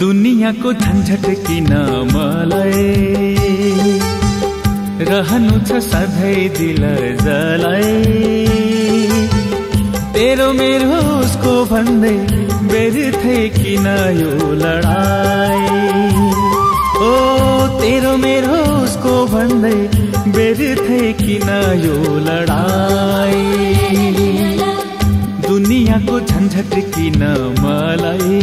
दुनियाँको झन्झट किन मलाई रहनु छ सधैँ दिल जलाई। तेरो मेरो उसको भन्दै बेर्थै किन यो लडाई? ओ तेरो मेरो उसको भन्दै बेर्थै किन यो लडाई? दुनियाँको झन्झट किन मलाई?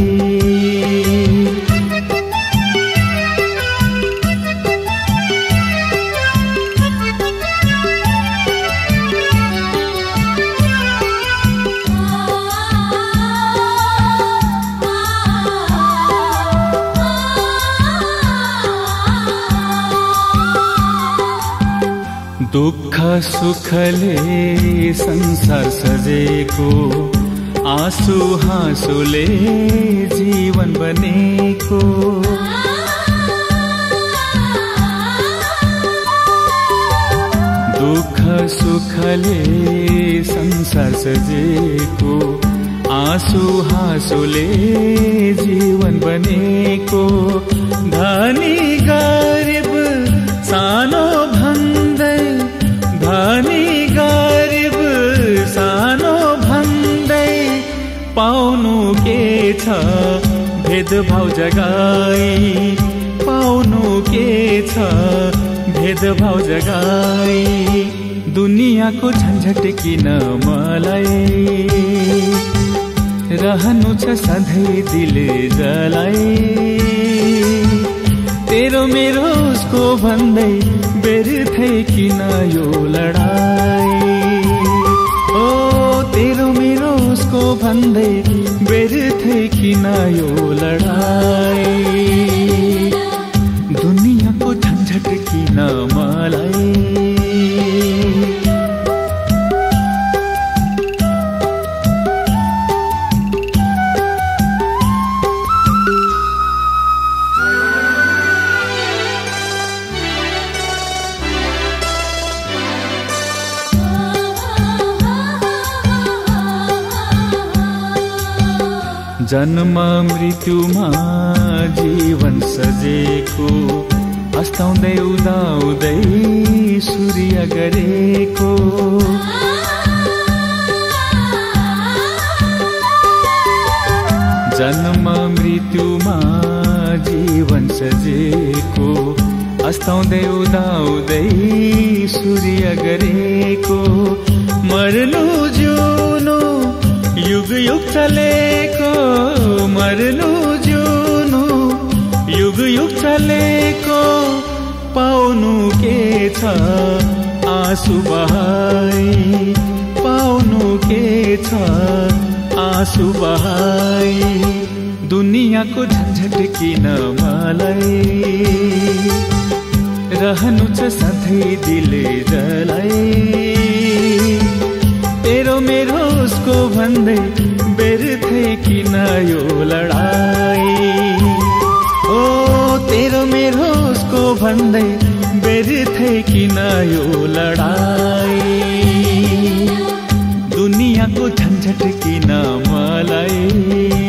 दुःख सुखले संसार सजेको आँसु हाँसुले जीवन बनेको। दुःख सुखले संसार सजेको आँसु हाँसुले जीवन बनेको। धनी गरिब सानो पाउनु के छ? भेदभाव जगाई। पाउनु के छ? भेदभाव जगाई। दुनियाँको झन्झट किन मलाई? रहनु छ सधैँ दिल जलाई। तेरो मेरो उसको भन्दै बेर्थै किन यो लडाई? बेर्थै जन्म मृत्युमा जीवन सजेको। अस्ताउँदै उदाउँदै सूर्य गरेको। जन्म मृत्युमा जीवन सजेको। अस्ताउँदै उदाउँदै सूर्य गरेको। मर्नु जुनु युग चलेको मर्नु जुनु। युग युग चलेको पाउनु के छ? आँसु बहाई। पाउनु के छ? आँसु बहाई। दुनियाँको झन्झट किन मलाई? रहनु छ सधैँ दिल जलाई। तेरो मेरो भन्दै बेर्थे किन यो लडाई। ओ तेरो मेरो उसको भन्दै बेर्थे किन यो लडाई। दुनियाँको झन्झट किन मलाई